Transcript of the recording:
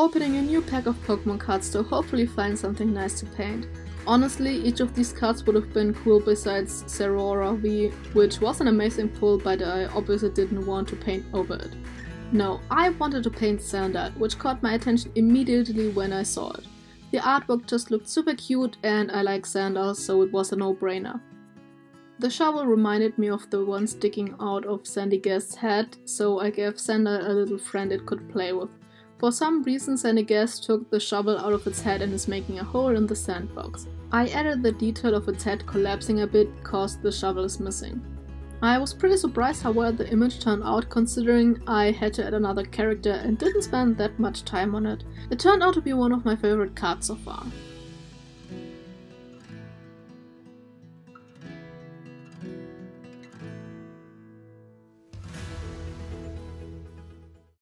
opening a new pack of Pokemon cards to hopefully find something nice to paint. Honestly, each of these cards would have been cool besides Zeraora V, which was an amazing pull but I obviously didn't want to paint over it. No, I wanted to paint Sandile, which caught my attention immediately when I saw it. The artwork just looked super cute and I like Sandile, so it was a no-brainer. The shovel reminded me of the one sticking out of Sandygast's head, so I gave Sandile a little friend it could play with. For some reason Sandygast took the shovel out of its head and is making a hole in the sandbox. I added the detail of its head collapsing a bit cause the shovel is missing. I was pretty surprised how well the image turned out considering I had to add another character and didn't spend that much time on it. It turned out to be one of my favorite cards so far.